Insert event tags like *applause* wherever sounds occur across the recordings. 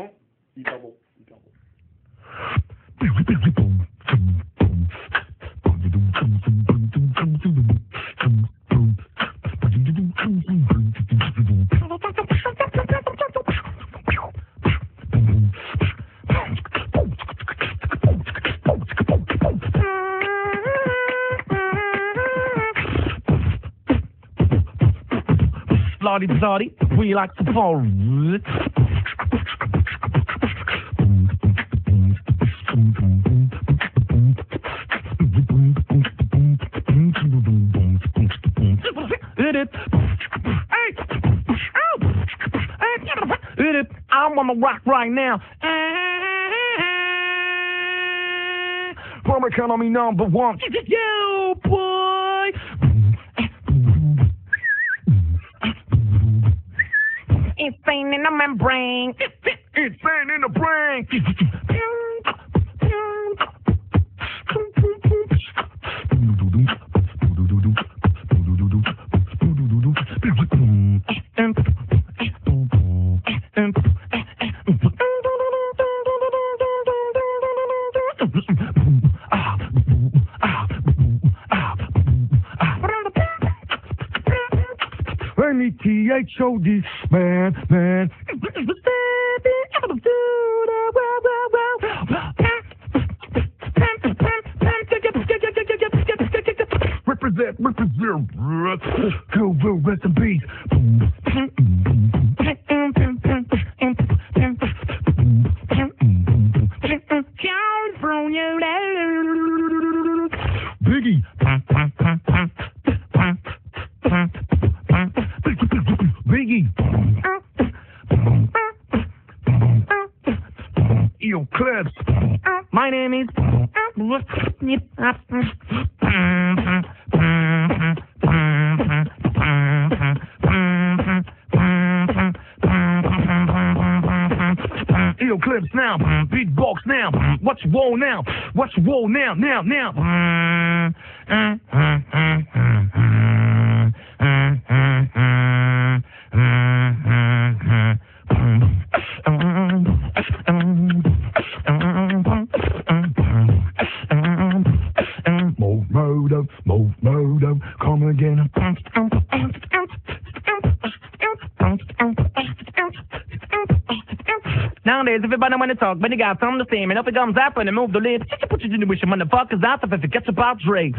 bon Hyper bon. Hyper bon. Bloody, we like to fall. Hit it. Hit it. I'm on the rock right now. From economy number one. Yo, boy. Insane in the membrane. Insane in the brain. M-E-T-H-O-D, man, man. Represent, represent, go, go, rest in peace. Biggie. Biggie. My name is. Clips now. Beatbox now. What's roll now? What's roll now? Now, now. Again. Nowadays, everybody wanna talk, but they got something to say. And if it comes up and they move the lips, you put your generation motherfuckers out if it forgets about Dre.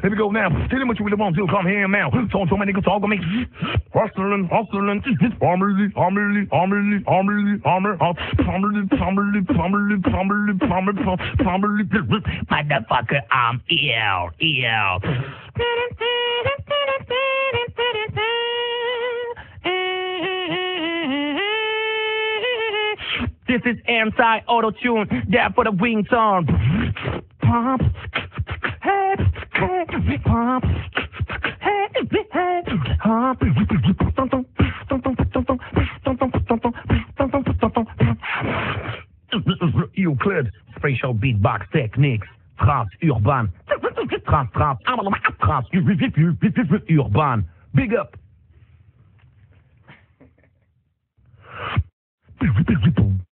Here we go now. Tell them what you really want to come here now. So, so many niggas talk to me. Hustling, hustling. Formerly, formerly, formerly, formerly, formerly, uh, formerly, formerly, formerly, formerly, formerly, formerly. Motherfucker, I'm ill, ill. This is anti-auto tune, there for the ringtone. Pump, hey, hey, pump, hey, hey, pump. Euclid, spatial beatbox techniques, Trace Urban, trans trans, Trace Urban. Big up. *laughs*